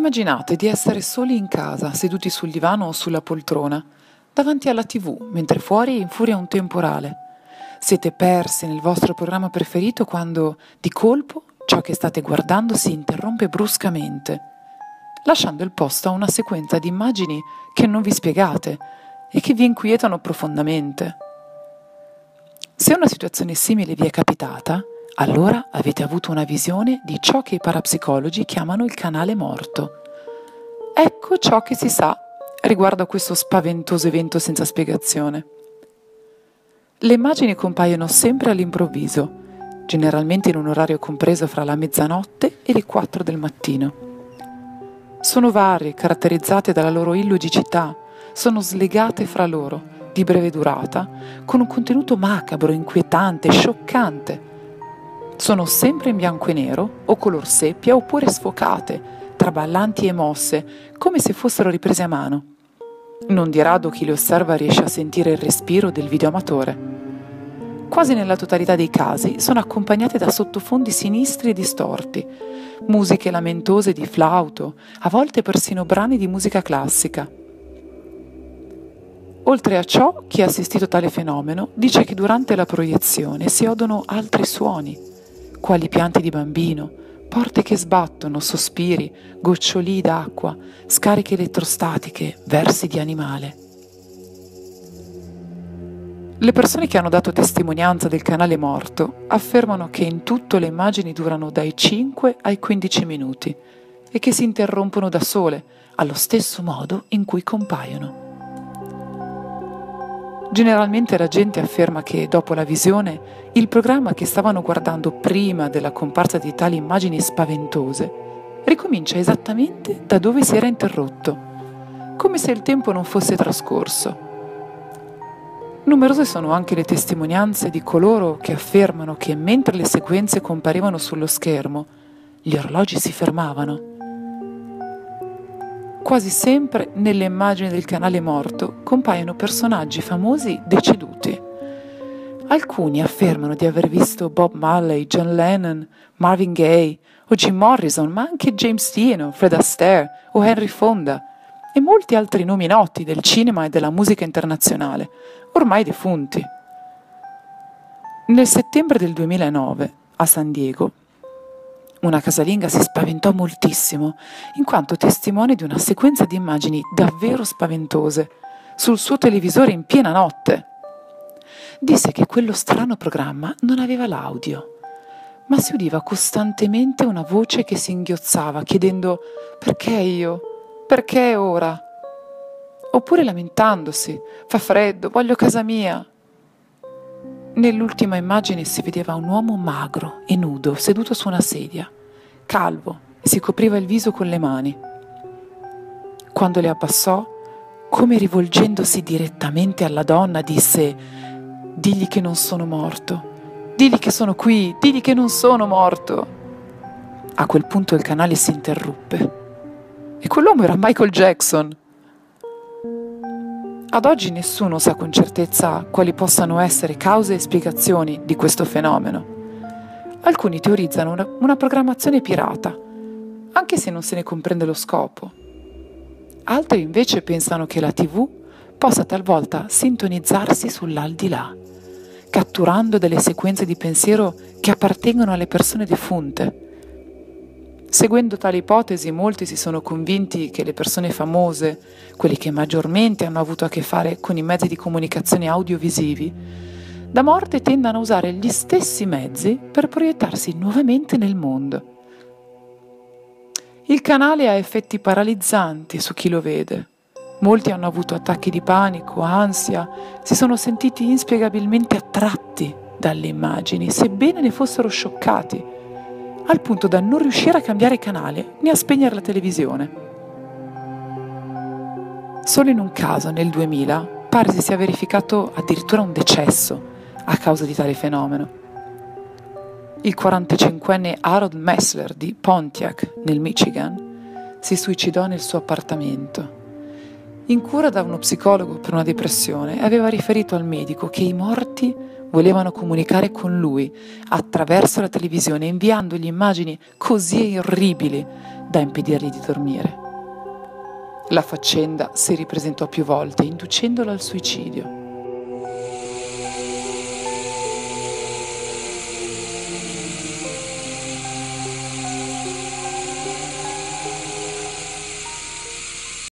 Immaginate di essere soli in casa, seduti sul divano o sulla poltrona, davanti alla tv, mentre fuori infuria un temporale. Siete persi nel vostro programma preferito quando, di colpo, ciò che state guardando si interrompe bruscamente, lasciando il posto a una sequenza di immagini che non vi spiegate e che vi inquietano profondamente. Se una situazione simile vi è capitata, allora avete avuto una visione di ciò che i parapsicologi chiamano il canale morto. Ecco ciò che si sa riguardo a questo spaventoso evento senza spiegazione. Le immagini compaiono sempre all'improvviso, generalmente in un orario compreso fra la mezzanotte e le 4 del mattino. Sono varie, caratterizzate dalla loro illogicità, sono slegate fra loro, di breve durata, con un contenuto macabro, inquietante, scioccante sono sempre in bianco e nero o color seppia oppure sfocate, traballanti e mosse, come se fossero riprese a mano. Non di rado chi le osserva riesce a sentire il respiro del videoamatore. Quasi nella totalità dei casi sono accompagnate da sottofondi sinistri e distorti, musiche lamentose di flauto, a volte persino brani di musica classica. Oltre a ciò, chi ha assistito a tale fenomeno dice che durante la proiezione si odono altri suoni, quali pianti di bambino, porte che sbattono, sospiri, goccioli d'acqua, scariche elettrostatiche, versi di animale. Le persone che hanno dato testimonianza del canale morto affermano che in tutto le immagini durano dai 5 ai 15 minuti e che si interrompono da sole, allo stesso modo in cui compaiono. Generalmente la gente afferma che dopo la visione il programma che stavano guardando prima della comparsa di tali immagini spaventose ricomincia esattamente da dove si era interrotto, come se il tempo non fosse trascorso. Numerose sono anche le testimonianze di coloro che affermano che mentre le sequenze comparivano sullo schermo, gli orologi si fermavano Quasi sempre nelle immagini del canale morto compaiono personaggi famosi deceduti. Alcuni affermano di aver visto Bob Marley, John Lennon, Marvin Gaye o Jim Morrison, ma anche James Dean, Fred Astaire o Henry Fonda e molti altri nomi noti del cinema e della musica internazionale, ormai defunti. Nel settembre del 2009, a San Diego, una casalinga si spaventò moltissimo, in quanto testimone di una sequenza di immagini davvero spaventose sul suo televisore in piena notte. Disse che quello strano programma non aveva l'audio, ma si udiva costantemente una voce che si inghiozzava chiedendo perché io? Perché ora? Oppure lamentandosi, fa freddo, voglio casa mia. Nell'ultima immagine si vedeva un uomo magro e nudo seduto su una sedia, calvo, e si copriva il viso con le mani. Quando le abbassò, come rivolgendosi direttamente alla donna, disse Digli che non sono morto, digli che sono qui, digli che non sono morto. A quel punto il canale si interruppe. E quell'uomo era Michael Jackson. Ad oggi nessuno sa con certezza quali possano essere cause e spiegazioni di questo fenomeno. Alcuni teorizzano una, una programmazione pirata, anche se non se ne comprende lo scopo. Altri invece pensano che la TV possa talvolta sintonizzarsi sull'aldilà, catturando delle sequenze di pensiero che appartengono alle persone defunte Seguendo tale ipotesi, molti si sono convinti che le persone famose, quelli che maggiormente hanno avuto a che fare con i mezzi di comunicazione audiovisivi, da morte tendano a usare gli stessi mezzi per proiettarsi nuovamente nel mondo. Il canale ha effetti paralizzanti su chi lo vede. Molti hanno avuto attacchi di panico, ansia, si sono sentiti inspiegabilmente attratti dalle immagini, sebbene ne fossero scioccati al punto da non riuscire a cambiare canale né a spegnere la televisione. Solo in un caso, nel 2000, pare si sia verificato addirittura un decesso a causa di tale fenomeno. Il 45enne Harold Messler di Pontiac, nel Michigan, si suicidò nel suo appartamento. In cura da uno psicologo per una depressione, aveva riferito al medico che i morti volevano comunicare con lui attraverso la televisione, inviandogli immagini così orribili da impedirgli di dormire. La faccenda si ripresentò più volte, inducendolo al suicidio.